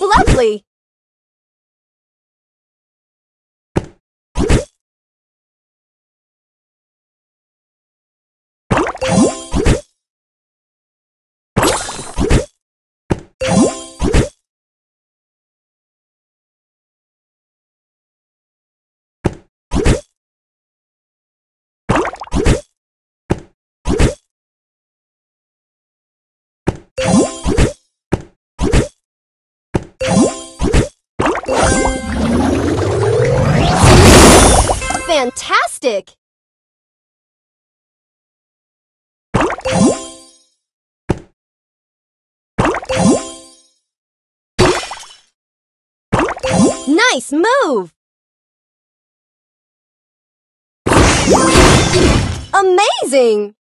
Lovely! Fantastic! Nice move! Amazing!